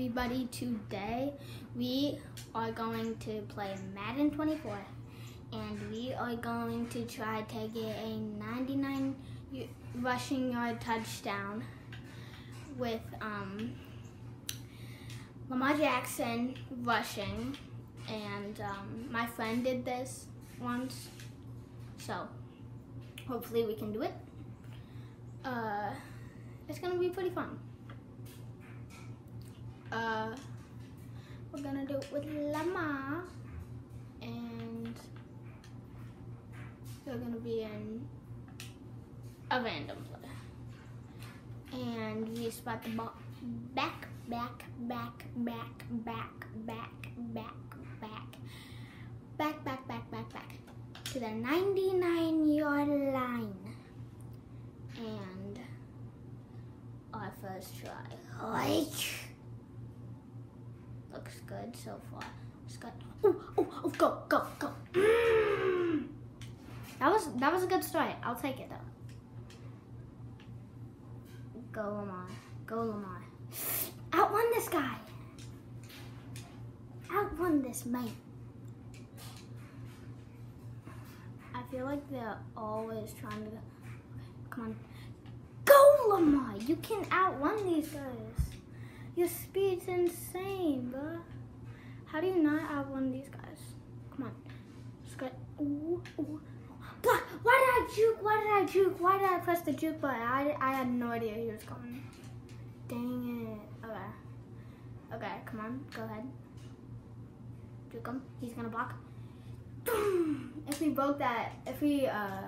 everybody. Today we are going to play Madden 24 and we are going to try to get a 99 rushing yard touchdown with um, Lamar Jackson rushing and um, my friend did this once so hopefully we can do it. Uh, it's gonna be pretty fun. Uh, we're gonna do it with Lamar, and they're gonna be in a random play. And we spot the ball back, back, back, back, back, back, back, back, back, back, back, back, back to the 99 yard line. And our first try. Like looks good so far. It's good. Oh, oh, oh, go, go, go. Mm. That was that was a good start. I'll take it though. Go Lamar. Go Lamar. Outrun this guy. Outrun this man. I feel like they're always trying to go. come on. Go Lamar! You can outrun these guys. Your speed's insane, bro. How do you not have one of these guys? Come on. Just ooh, ooh. Block! Why did I juke? Why did I juke? Why did I press the juke button? I, I had no idea he was coming. Dang it. Okay. Okay, come on. Go ahead. Juke him. He's gonna block. If we broke that, if we, uh,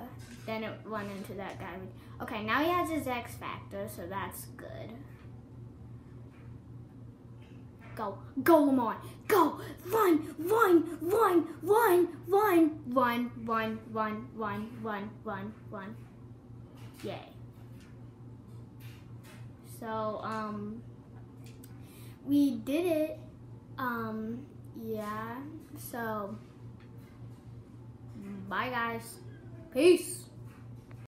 then it went into that guy. Okay, now he has his X Factor, so that's good. Go, go Lamar, go, run, run, run, run, run, run, run, run, run, run, run, run. Yay. So, um, we did it. Um, yeah, so, bye guys. Peace.